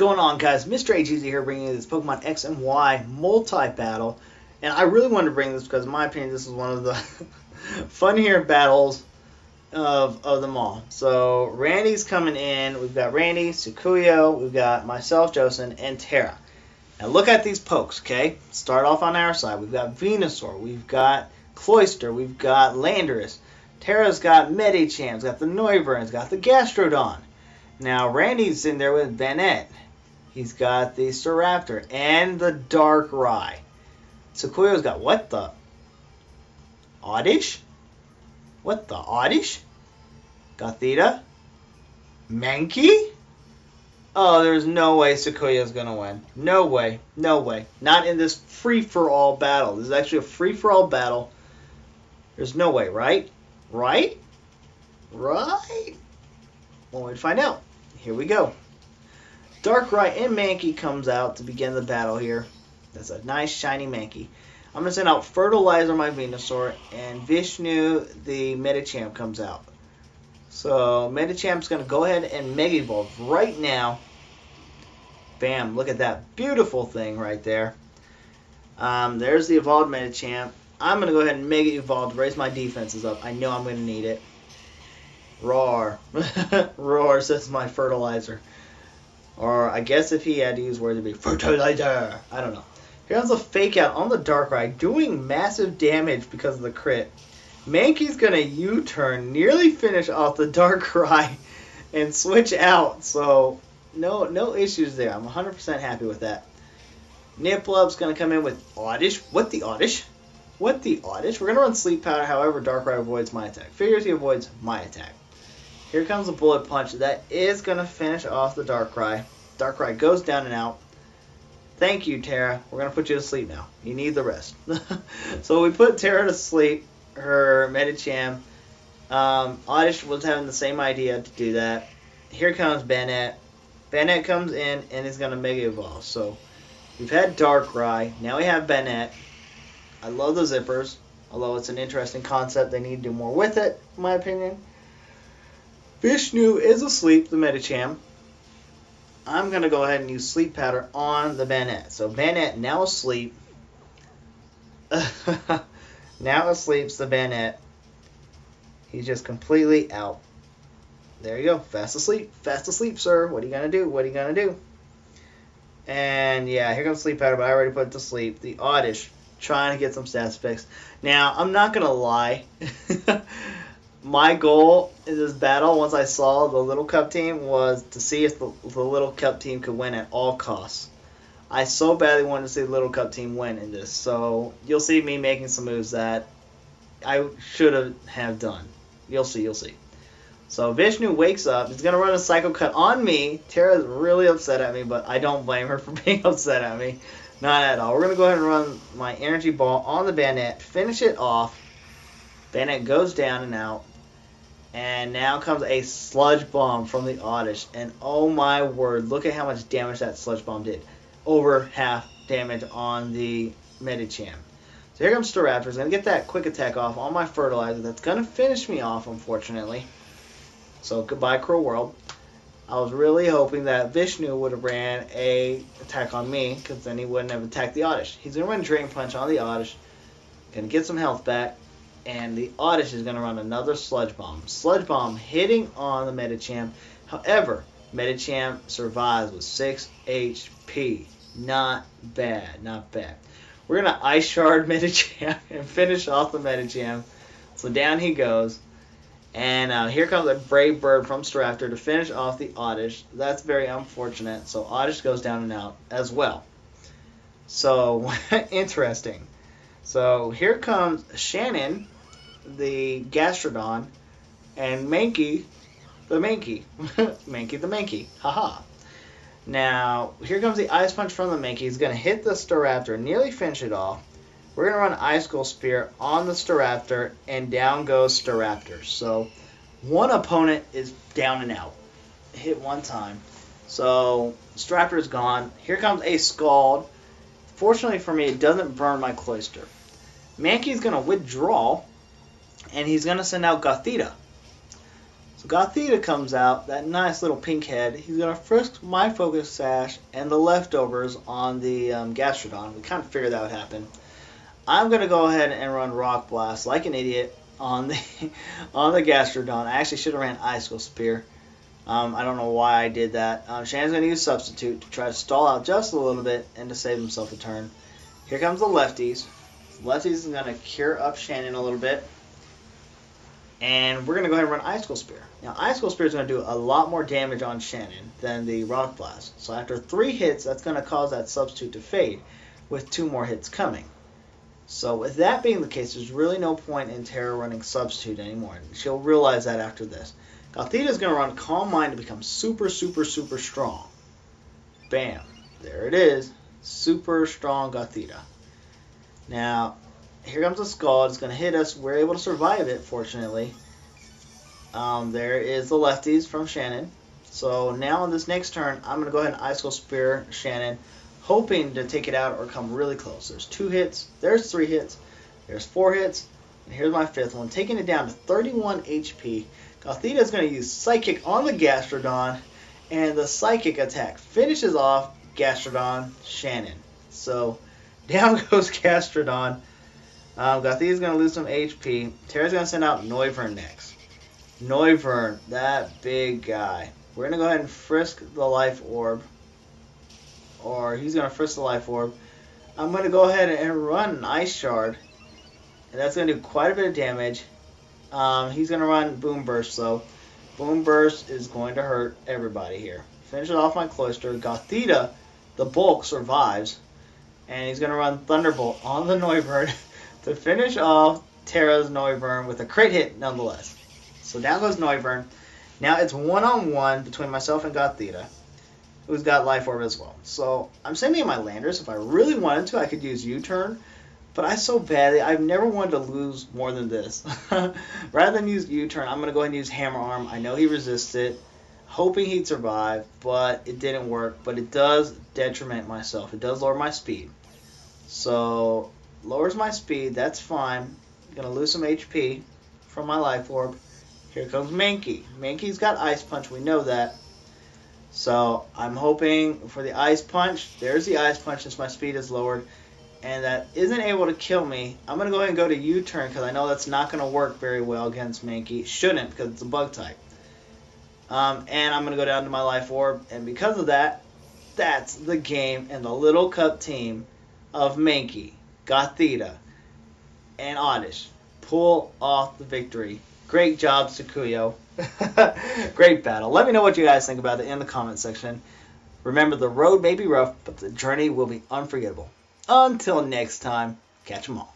going on, guys? Mr. AGZ here bringing you this Pokemon X and Y multi-battle. And I really wanted to bring this because, in my opinion, this is one of the funnier battles of, of them all. So, Randy's coming in. We've got Randy, Tsukuyo, we've got myself, Josen, and Tara. Now, look at these pokes, okay? Start off on our side. We've got Venusaur, we've got Cloyster, we've got Landorus. Tara's got Medicham, has got the Noivern's got the Gastrodon. Now, Randy's in there with Banette. He's got the Staraptor and the Darkrai. Tsukuyo's got what the? Oddish? What the? Oddish? Gothita? Mankey? Oh, there's no way Tsukuyo's gonna win. No way. No way. Not in this free for all battle. This is actually a free for all battle. There's no way, right? Right? Right? Well, we'd find out. Here we go. Darkrai and Mankey comes out to begin the battle here. That's a nice shiny Mankey. I'm going to send out Fertilizer my Venusaur, and Vishnu, the Medicham, comes out. So Medicham's going to go ahead and Mega Evolve right now. Bam, look at that beautiful thing right there. Um, there's the Evolved Medicham. I'm going to go ahead and Mega Evolve to raise my defenses up. I know I'm going to need it. Roar. Roar says my fertilizer. Or I guess if he had to use words, it'd be fertilizer. I don't know. Here comes a fake out on the Darkrai, doing massive damage because of the crit. Mankey's gonna U-turn, nearly finish off the Darkrai, and switch out. So no no issues there. I'm 100% happy with that. Niplup's gonna come in with Oddish. What the Oddish? What the Oddish? We're gonna run Sleep Powder. However, Darkrai avoids my attack. Figures he avoids my attack. Here comes a Bullet Punch. That is going to finish off the Darkrai. Darkrai goes down and out. Thank you, Tara. We're going to put you to sleep now. You need the rest. so we put Tara to sleep. Her Medicham. Um, Oddish was having the same idea to do that. Here comes Banette. Banette comes in and is going to Mega Evolve. So we've had Darkrai. Now we have Banette. I love the zippers. Although it's an interesting concept, they need to do more with it, in my opinion. Vishnu is asleep, the Medicham. I'm going to go ahead and use Sleep Powder on the Banette. So Banette now asleep. now asleep's the Banette. He's just completely out. There you go. Fast asleep. Fast asleep, sir. What are you going to do? What are you going to do? And yeah, here comes Sleep Powder, but I already put it to sleep. The Oddish trying to get some stats fixed. Now, I'm not going to lie. my goal in this battle, once I saw the Little Cup team, was to see if the, the Little Cup team could win at all costs. I so badly wanted to see the Little Cup team win in this, so you'll see me making some moves that I should have done. You'll see, you'll see. So Vishnu wakes up. He's gonna run a Psycho Cut on me. Tara's really upset at me, but I don't blame her for being upset at me. Not at all. We're gonna go ahead and run my Energy Ball on the Banette, finish it off. Banette goes down and out. And now comes a sludge bomb from the Oddish. And oh my word, look at how much damage that sludge bomb did. Over half damage on the Medicham. So here comes Staraptor. Gonna get that quick attack off on my fertilizer. That's gonna finish me off, unfortunately. So goodbye, Cruel World. I was really hoping that Vishnu would have ran a attack on me, because then he wouldn't have attacked the Oddish. He's gonna run Drain Punch on the Oddish. Gonna get some health back and the Oddish is going to run another Sludge Bomb. Sludge Bomb hitting on the Medicham. However, Medicham survives with 6 HP. Not bad, not bad. We're going to Ice Shard Medicham and finish off the Medicham. So down he goes. And uh, here comes a Brave Bird from Staraptor to finish off the Oddish. That's very unfortunate. So Oddish goes down and out as well. So, interesting. So here comes Shannon, the Gastrodon, and Mankey, the Mankey. Mankey the Mankey. Haha. Now, here comes the Ice Punch from the Mankey. He's going to hit the Staraptor, nearly finish it off. We're going to run Icicle Spear on the Staraptor, and down goes Staraptor. So, one opponent is down and out. Hit one time. So, Staraptor is gone. Here comes a Scald. Fortunately for me, it doesn't burn my Cloyster. Mankey's going to withdraw, and he's going to send out Gothita. So Gothita comes out, that nice little pink head. He's going to frisk my Focus Sash and the leftovers on the um, Gastrodon. We kind of figured that would happen. I'm going to go ahead and run Rock Blast like an idiot on the on the Gastrodon. I actually should have ran Icicle Spear. Um, I don't know why I did that. Um, going to use Substitute to try to stall out just a little bit and to save himself a turn. Here comes the lefties. Lefties is going to cure up Shannon a little bit. And we're going to go ahead and run Icicle Spear. Now, Icicle Spear is going to do a lot more damage on Shannon than the Rock Blast. So after three hits, that's going to cause that substitute to fade, with two more hits coming. So with that being the case, there's really no point in Tara running Substitute anymore. She'll realize that after this. Gothita is going to run Calm Mind to become super, super, super strong. Bam. There it is. Super strong Gothita. Now, here comes a Scald. It's going to hit us. We're able to survive it, fortunately. Um, there is the lefties from Shannon. So now on this next turn, I'm going to go ahead and Icicle Spear Shannon, hoping to take it out or come really close. There's two hits. There's three hits. There's four hits. And here's my fifth one, taking it down to 31 HP. Gothita is going to use Psychic on the Gastrodon, and the Psychic attack finishes off Gastrodon Shannon. So down goes Gastrodon. Um, is going to lose some HP. Tara's going to send out Noivern next. Noivern, that big guy. We're going to go ahead and frisk the Life Orb. Or he's going to frisk the Life Orb. I'm going to go ahead and run an Ice Shard. And that's going to do quite a bit of damage. Um, he's going to run Boom Burst, though. Boom Burst is going to hurt everybody here. Finish it off my Cloyster. Gothita, the bulk, survives. And he's going to run Thunderbolt on the Noivern. to finish off Tara's Noivern with a crit hit nonetheless. So down goes Noivern. Now it's one on one between myself and Gothita, who's got Life Orb as well. So I'm sending in my Landorus. If I really wanted to, I could use U turn. But I so badly, I've never wanted to lose more than this. Rather than use U turn, I'm going to go ahead and use Hammer Arm. I know he resists it, hoping he'd survive, but it didn't work. But it does detriment myself, it does lower my speed. So lowers my speed. That's fine. I'm gonna lose some HP from my life orb. Here comes Mankey. Mankey's got Ice Punch. We know that. So I'm hoping for the Ice Punch. There's the Ice Punch since my speed is lowered. And that isn't able to kill me. I'm going to go ahead and go to U-turn because I know that's not going to work very well against Mankey. Shouldn't because it's a bug type. Um, and I'm going to go down to my life orb. And because of that, that's the game and the little cup team of Mankey. Gothita, and Oddish pull off the victory. Great job, Tsukuyo. Great battle. Let me know what you guys think about it in the comment section. Remember, the road may be rough, but the journey will be unforgettable. Until next time, catch 'em all.